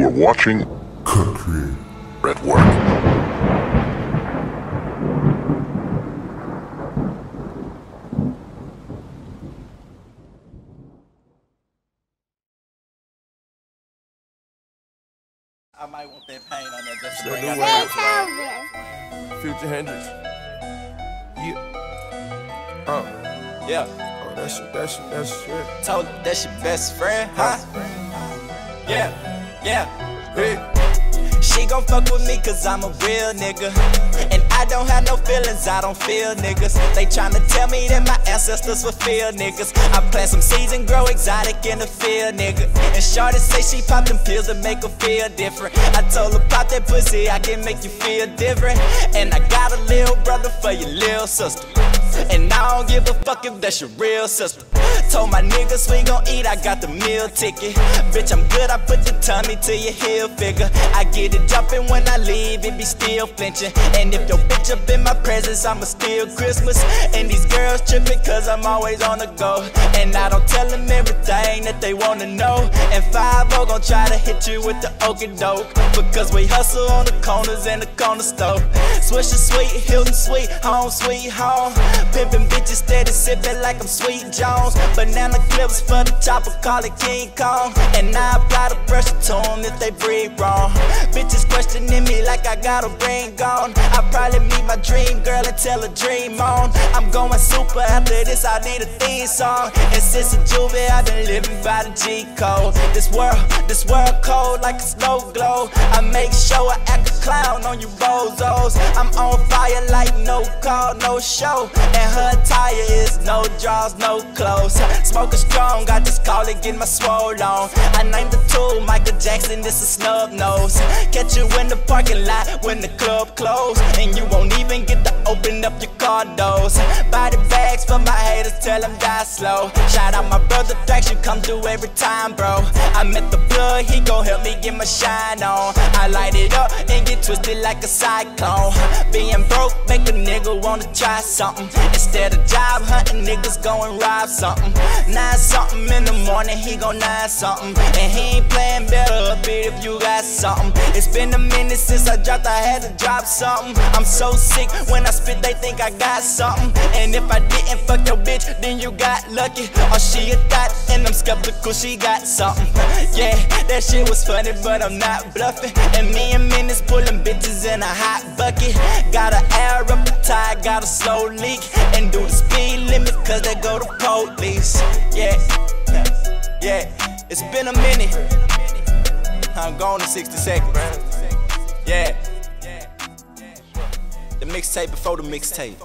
You are watching Cut Creative. Red Work. I might want that paint on there just to That bring new out wave. Future Hendrix. Yeah. Uh. Oh, Yeah, oh, that's your, that's your, that's your told that's your best friend, huh? Yeah, yeah. Hey, She gon' fuck with me cause I'm a real nigga. And I don't have no feelings, I don't feel niggas. They tryna tell me that my ancestors were field niggas. I plant some seeds and grow exotic in the field, nigga. And Shorty say she pop them pills that make her feel different. I told her pop that pussy, I can make you feel different. And I got a little for your little sister. And I don't give a fuck if that's your real sister. Told my niggas we gon' eat, I got the meal ticket. Bitch, I'm good, I put the tummy to your heel figure. I get it jumping when I leave, it be still flinching. And if your bitch up in my presence, I'ma steal Christmas. And these girls tripping cause I'm always on the go. And I don't tell them everything that they wanna know. And 5 gon' try to hit you with the okie doke. Because we hustle on the corners and the corner store. Swisher sweet, Hilton sweet, home sweet home. Pimpin' bitches steady sippin' like I'm Sweet Jones. Banana clips for the chopper, call it King Kong. And I apply the pressure to 'em if they breathe wrong. Bitches questioning me like I got a brain gone. I probably meet my dream girl and tell her dream on. I'm going super after this, I need a theme song. And since a juvie, I've been living by the G code. This world, this world cold like a snow globe. I make sure I act a clown on you bozos. I'm on fire like no call, no show. And her attire is no draws, no clothes. Smoking strong, I just call it, get my swole on. I named the tool Michael Jackson, this a snub nose. Catch you in the parking lot when the club closed. And you won't even get to open up your car doors. Buy the bags for my haters, tell them die slow. Shout out my brother Thrax, you come through every time, bro. I met the plug, he gon' help me get my shine on. I light it up and get twisted like a cyclone. Being broke make a nigga wanna try something. Instead of job hunting, niggas go and rob something. Nine something in the morning, he gon' nine something. And he ain't playing better up it if you got something. It's been a minute since I dropped, I had to drop something. I'm so sick when I spit, they think I got something. And if I didn't fuck your bitch, then you got lucky. Or she a thought, and I'm skeptical she got something. Yeah, that shit was funny, but I'm not bluffing. And me and Menace pulling bitches in a hot bucket. Got an air up the tire, got a slow leak. And do the speed limit, cause they go to police. Yeah, yeah, it's been a minute. I'm gone in 60 seconds. Yeah. The mixtape before the mixtape.